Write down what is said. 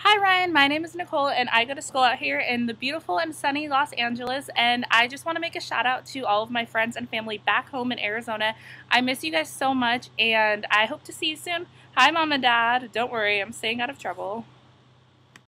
Hi Ryan, my name is Nicole and I go to school out here in the beautiful and sunny Los Angeles and I just want to make a shout out to all of my friends and family back home in Arizona. I miss you guys so much and I hope to see you soon. Hi mom and dad, don't worry, I'm staying out of trouble.